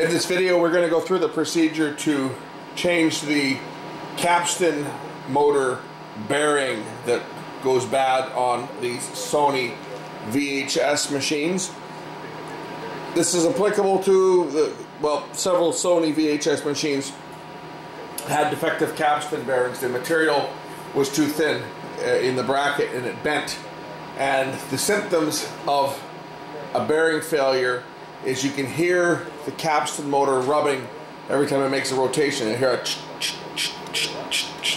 In this video we're going to go through the procedure to change the capstan motor bearing that goes bad on these Sony VHS machines. This is applicable to the, well, several Sony VHS machines had defective capstan bearings. The material was too thin uh, in the bracket and it bent. And the symptoms of a bearing failure is you can hear the capstan motor rubbing every time it makes a rotation. You hear it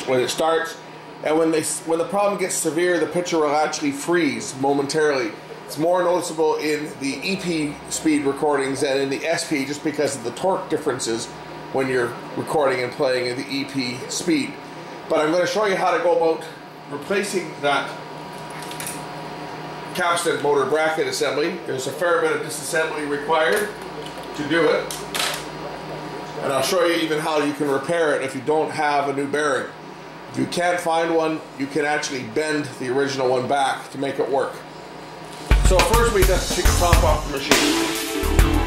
when it starts. And when, they, when the problem gets severe, the picture will actually freeze momentarily. It's more noticeable in the EP speed recordings than in the SP just because of the torque differences when you're recording and playing at the EP speed. But I'm going to show you how to go about replacing that capstan motor bracket assembly. There's a fair bit of disassembly required to do it. And I'll show you even how you can repair it if you don't have a new bearing. If you can't find one, you can actually bend the original one back to make it work. So first we to take the top off the machine.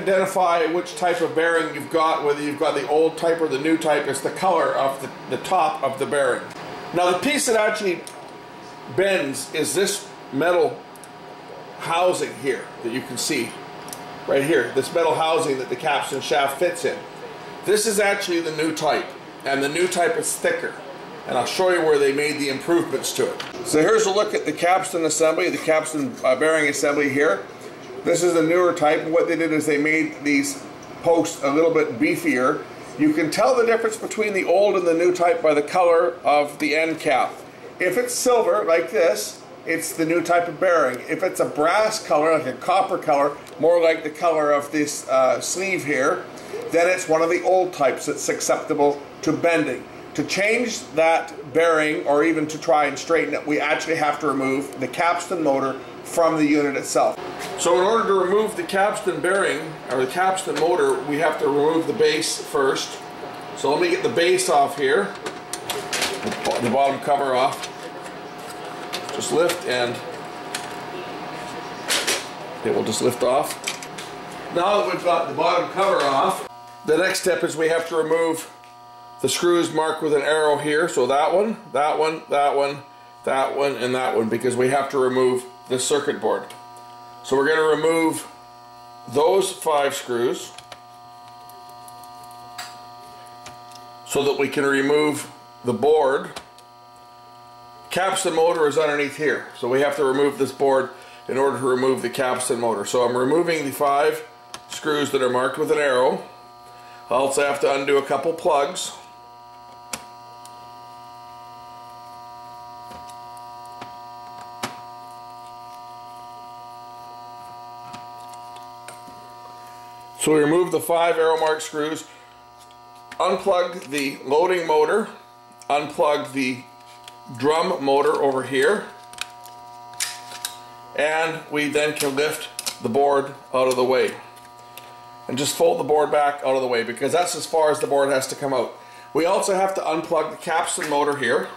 Identify which type of bearing you've got, whether you've got the old type or the new type, is the color of the, the top of the bearing. Now the piece that actually bends is this metal housing here that you can see right here, this metal housing that the capstan shaft fits in. This is actually the new type, and the new type is thicker. And I'll show you where they made the improvements to it. So here's a look at the capstan assembly, the capstan uh, bearing assembly here. This is the newer type. What they did is they made these posts a little bit beefier. You can tell the difference between the old and the new type by the color of the end cap. If it's silver, like this, it's the new type of bearing. If it's a brass color, like a copper color, more like the color of this uh, sleeve here, then it's one of the old types that's acceptable to bending. To change that bearing, or even to try and straighten it, we actually have to remove the capstan motor from the unit itself. So in order to remove the capstan bearing, or the capstan motor, we have to remove the base first. So let me get the base off here, the bottom cover off. Just lift and it will just lift off. Now that we've got the bottom cover off, the next step is we have to remove the screws marked with an arrow here. So that one, that one, that one, that one, and that one because we have to remove the circuit board. So we're going to remove those five screws so that we can remove the board. Capstan motor is underneath here. So we have to remove this board in order to remove the capstan motor. So I'm removing the five screws that are marked with an arrow. I also have to undo a couple plugs. So we remove the five arrow mark screws, unplug the loading motor, unplug the drum motor over here, and we then can lift the board out of the way. And just fold the board back out of the way because that's as far as the board has to come out. We also have to unplug the capstan motor here.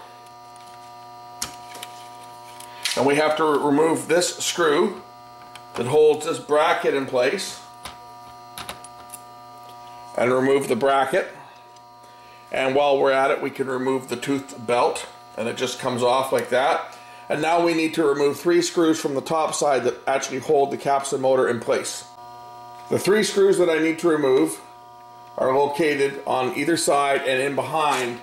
And we have to remove this screw that holds this bracket in place and remove the bracket. And while we're at it, we can remove the tooth belt and it just comes off like that. And now we need to remove three screws from the top side that actually hold the capstan motor in place. The three screws that I need to remove are located on either side and in behind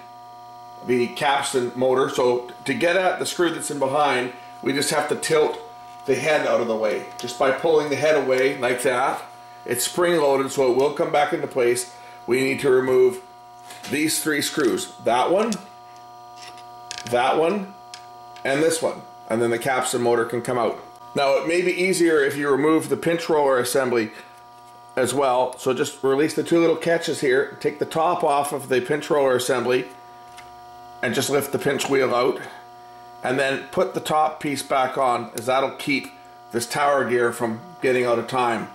the capstan motor. So to get at the screw that's in behind, we just have to tilt the head out of the way. Just by pulling the head away like that, it's spring loaded so it will come back into place. We need to remove these three screws. That one, that one, and this one. And then the capstan motor can come out. Now it may be easier if you remove the pinch roller assembly as well. So just release the two little catches here, take the top off of the pinch roller assembly, and just lift the pinch wheel out. And then put the top piece back on, as that'll keep this tower gear from getting out of time.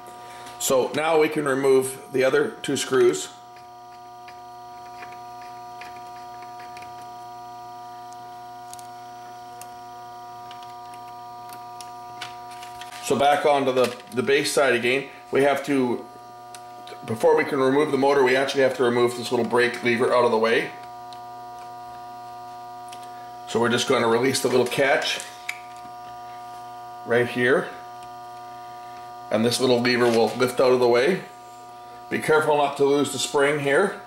So now we can remove the other two screws. So back onto the, the base side again, we have to, before we can remove the motor, we actually have to remove this little brake lever out of the way. So we're just going to release the little catch right here. And this little lever will lift out of the way. Be careful not to lose the spring here.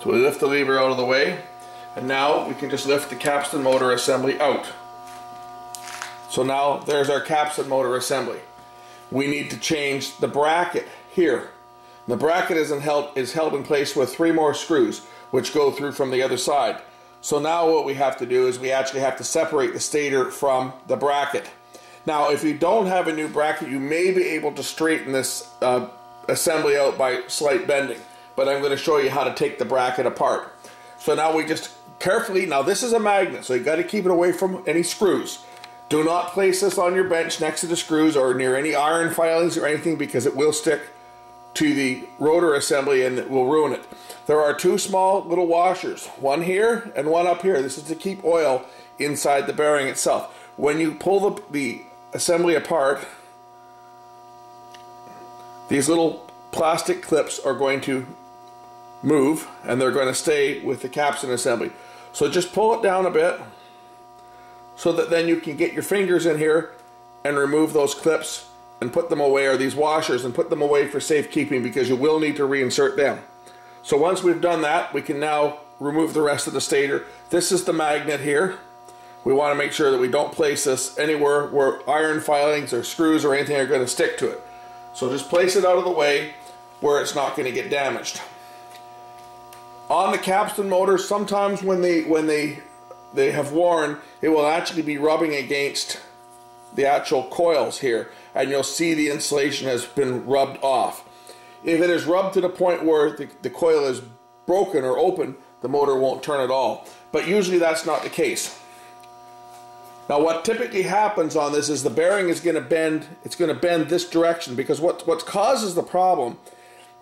So we lift the lever out of the way. And now we can just lift the capstan motor assembly out. So now there's our capstan motor assembly. We need to change the bracket here. The bracket is held, is held in place with three more screws which go through from the other side. So now what we have to do is we actually have to separate the stator from the bracket. Now if you don't have a new bracket you may be able to straighten this uh, assembly out by slight bending. But I'm going to show you how to take the bracket apart. So now we just carefully, now this is a magnet so you got to keep it away from any screws. Do not place this on your bench next to the screws or near any iron filings or anything because it will stick to the rotor assembly and it will ruin it. There are two small little washers, one here and one up here. This is to keep oil inside the bearing itself. When you pull the, the assembly apart, these little plastic clips are going to move and they're going to stay with the caps capstan assembly. So just pull it down a bit so that then you can get your fingers in here and remove those clips and put them away or these washers and put them away for safekeeping because you will need to reinsert them. So once we've done that we can now remove the rest of the stator. This is the magnet here. We want to make sure that we don't place this anywhere where iron filings or screws or anything are going to stick to it. So just place it out of the way where it's not going to get damaged. On the capstan motor, sometimes when they when they they have worn, it will actually be rubbing against the actual coils here and you'll see the insulation has been rubbed off. If it is rubbed to the point where the, the coil is broken or open, the motor won't turn at all. But usually that's not the case. Now what typically happens on this is the bearing is going to bend, it's going to bend this direction because what, what causes the problem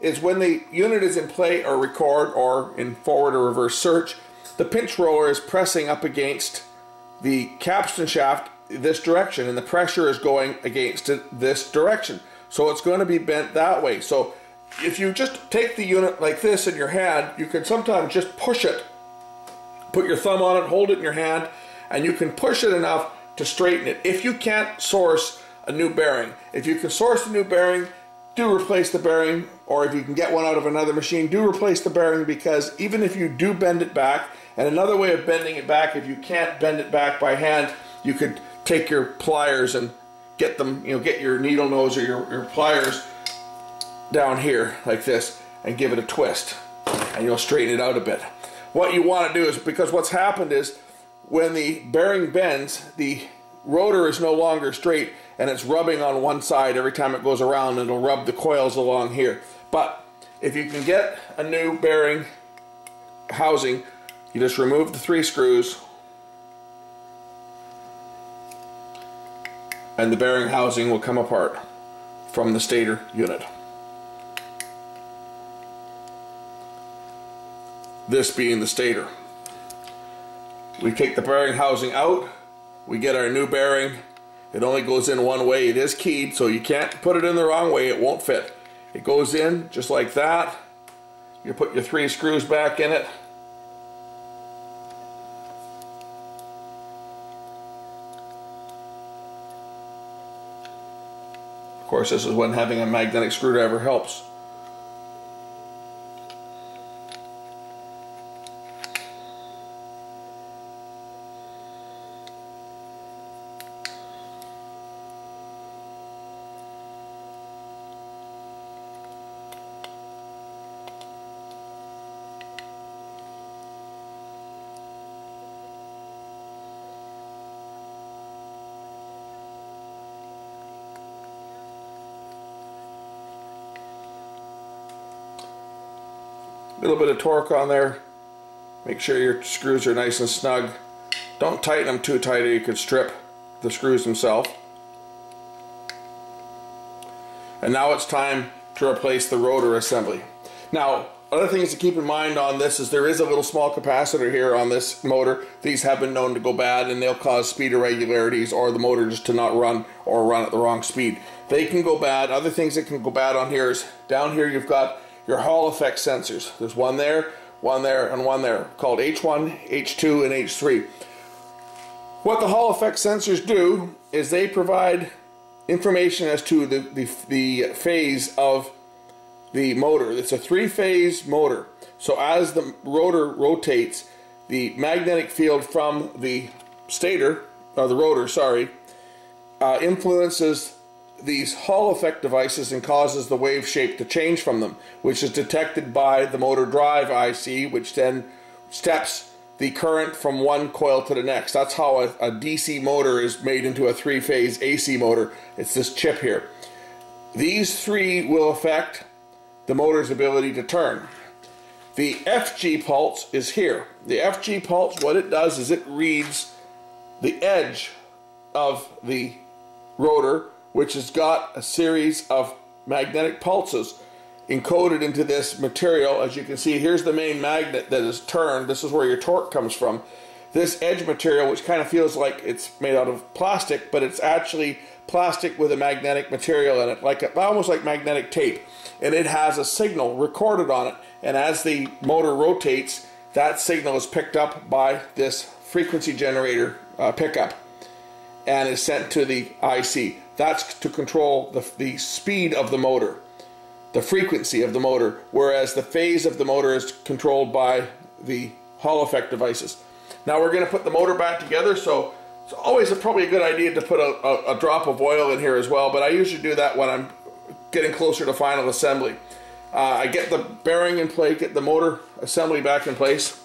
is when the unit is in play or record or in forward or reverse search, the pinch roller is pressing up against the capstan shaft this direction and the pressure is going against it this direction. So it's going to be bent that way. So if you just take the unit like this in your hand, you can sometimes just push it. Put your thumb on it, hold it in your hand, and you can push it enough to straighten it. If you can't source a new bearing, if you can source a new bearing, do replace the bearing, or if you can get one out of another machine, do replace the bearing because even if you do bend it back, and another way of bending it back, if you can't bend it back by hand, you could take your pliers and get them, you know, get your needle nose or your, your pliers down here like this and give it a twist and you'll straighten it out a bit. What you want to do is, because what's happened is when the bearing bends, the rotor is no longer straight and it's rubbing on one side every time it goes around and it'll rub the coils along here. But if you can get a new bearing housing you just remove the three screws and the bearing housing will come apart from the stator unit. This being the stator. We take the bearing housing out, we get our new bearing. It only goes in one way. It is keyed, so you can't put it in the wrong way. It won't fit. It goes in just like that. You put your three screws back in it. Of course, this is when having a magnetic screwdriver helps. A little bit of torque on there. Make sure your screws are nice and snug. Don't tighten them too tight or you could strip the screws themselves. And now it's time to replace the rotor assembly. Now, other things to keep in mind on this is there is a little small capacitor here on this motor. These have been known to go bad and they'll cause speed irregularities or the motor just to not run or run at the wrong speed. They can go bad. Other things that can go bad on here is down here you've got your Hall effect sensors. There's one there, one there, and one there called H1, H2, and H3. What the Hall effect sensors do is they provide information as to the, the, the phase of the motor. It's a three-phase motor. So as the rotor rotates, the magnetic field from the stator, or the rotor, sorry, uh, influences these Hall effect devices and causes the wave shape to change from them, which is detected by the motor drive IC, which then steps the current from one coil to the next. That's how a, a DC motor is made into a three-phase AC motor. It's this chip here. These three will affect the motor's ability to turn. The FG pulse is here. The FG pulse, what it does is it reads the edge of the rotor, which has got a series of magnetic pulses encoded into this material. As you can see, here's the main magnet that is turned. This is where your torque comes from. This edge material, which kind of feels like it's made out of plastic, but it's actually plastic with a magnetic material in it, like almost like magnetic tape and it has a signal recorded on it. And as the motor rotates, that signal is picked up by this frequency generator uh, pickup and is sent to the IC. That's to control the, the speed of the motor, the frequency of the motor, whereas the phase of the motor is controlled by the Hall effect devices. Now we're going to put the motor back together, so it's always a, probably a good idea to put a, a, a drop of oil in here as well, but I usually do that when I'm getting closer to final assembly. Uh, I get the bearing in place, get the motor assembly back in place.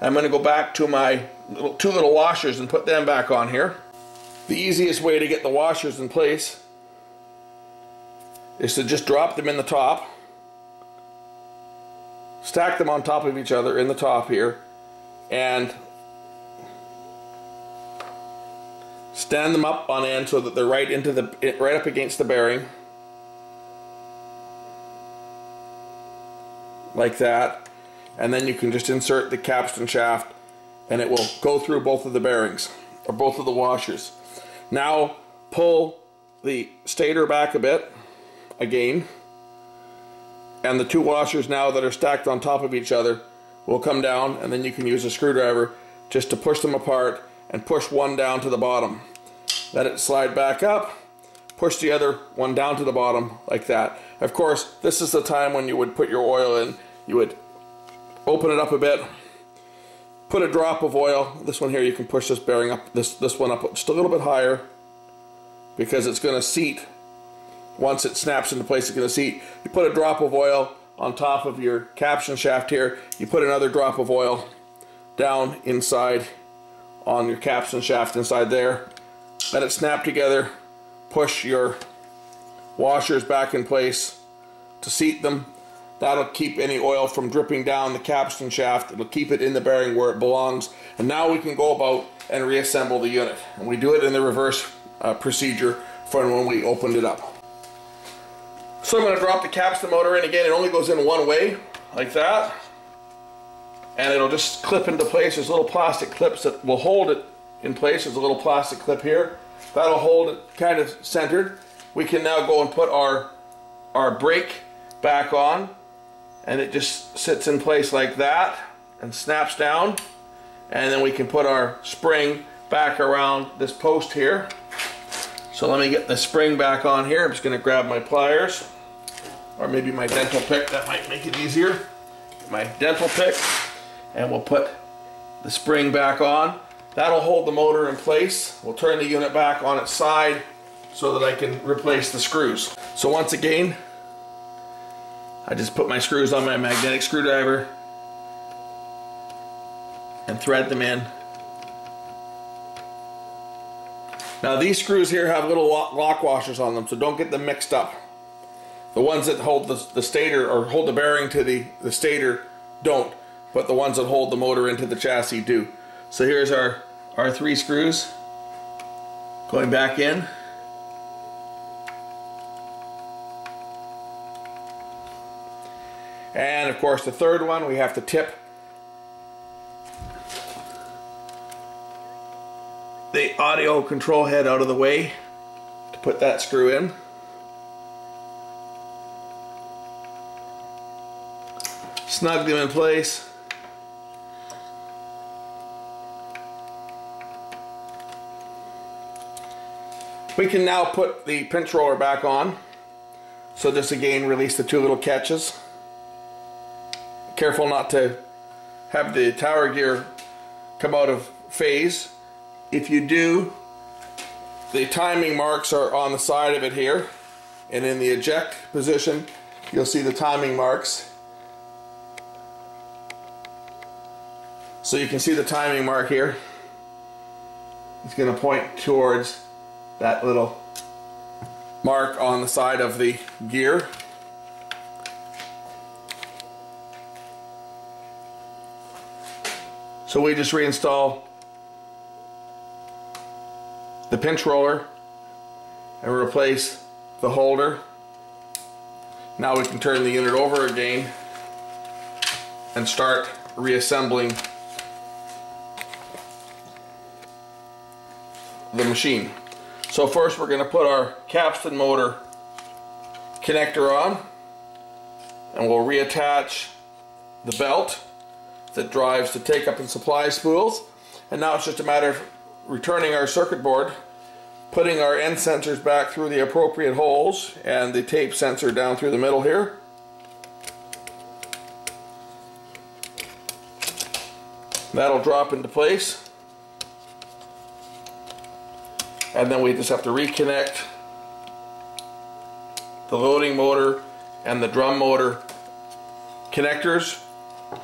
I'm going to go back to my little, two little washers and put them back on here. The easiest way to get the washers in place is to just drop them in the top, stack them on top of each other in the top here, and stand them up on end so that they're right into the right up against the bearing. like that and then you can just insert the capstan shaft and it will go through both of the bearings or both of the washers. Now pull the stator back a bit again and the two washers now that are stacked on top of each other will come down and then you can use a screwdriver just to push them apart and push one down to the bottom. Let it slide back up, push the other one down to the bottom like that. Of course, this is the time when you would put your oil in you would open it up a bit, put a drop of oil. This one here, you can push this bearing up, this, this one up just a little bit higher because it's going to seat. Once it snaps into place, it's going to seat. You put a drop of oil on top of your capstan shaft here. You put another drop of oil down inside on your capstan shaft inside there. Let it snap together. Push your washers back in place to seat them That'll keep any oil from dripping down the capstan shaft. It'll keep it in the bearing where it belongs. And now we can go about and reassemble the unit. And we do it in the reverse uh, procedure from when we opened it up. So I'm going to drop the capstan motor in again. It only goes in one way, like that. And it'll just clip into place. There's little plastic clips that will hold it in place. There's a little plastic clip here. That'll hold it kind of centered. We can now go and put our, our brake back on and it just sits in place like that and snaps down. And then we can put our spring back around this post here. So let me get the spring back on here. I'm just going to grab my pliers. Or maybe my dental pick that might make it easier. My dental pick. And we'll put the spring back on. That'll hold the motor in place. We'll turn the unit back on its side so that I can replace the screws. So once again I just put my screws on my magnetic screwdriver and thread them in. Now these screws here have little lock washers on them, so don't get them mixed up. The ones that hold the, the stator or hold the bearing to the, the stator don't, but the ones that hold the motor into the chassis do. So here's our, our three screws going back in. And of course the third one we have to tip the audio control head out of the way to put that screw in. Snug them in place. We can now put the pinch roller back on. So just again release the two little catches. Careful not to have the tower gear come out of phase. If you do, the timing marks are on the side of it here. And in the eject position, you'll see the timing marks. So you can see the timing mark here. It's going to point towards that little mark on the side of the gear. So we just reinstall the pinch roller and replace the holder. Now we can turn the unit over again and start reassembling the machine. So first we're going to put our capstan motor connector on and we'll reattach the belt that drives the take up and supply spools. And now it's just a matter of returning our circuit board putting our end sensors back through the appropriate holes and the tape sensor down through the middle here. That'll drop into place. And then we just have to reconnect the loading motor and the drum motor connectors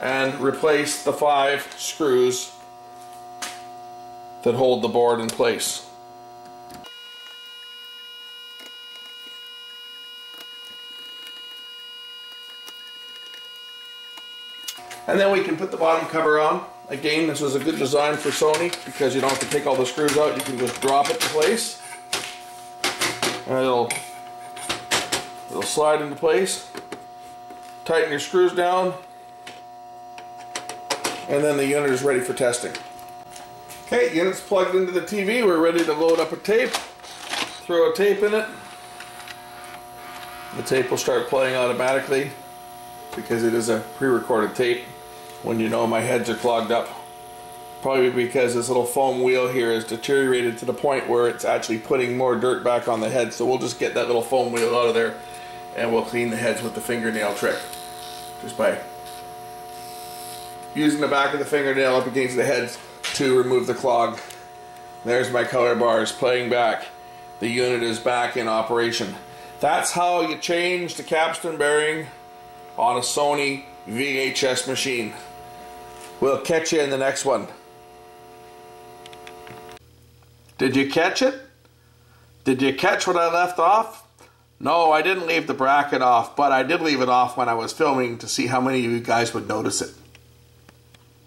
and replace the five screws that hold the board in place. And then we can put the bottom cover on. Again, this was a good design for Sony because you don't have to take all the screws out. You can just drop it in place. And it'll, it'll slide into place. Tighten your screws down. And then the unit is ready for testing. Okay, unit's plugged into the TV. We're ready to load up a tape. Throw a tape in it. The tape will start playing automatically because it is a pre-recorded tape when you know my heads are clogged up. Probably because this little foam wheel here is deteriorated to the point where it's actually putting more dirt back on the head. So we'll just get that little foam wheel out of there and we'll clean the heads with the fingernail trick. Just by using the back of the fingernail up against the heads to remove the clog. There's my color bars playing back. The unit is back in operation. That's how you change the capstan bearing on a Sony VHS machine. We'll catch you in the next one. Did you catch it? Did you catch what I left off? No, I didn't leave the bracket off, but I did leave it off when I was filming to see how many of you guys would notice it.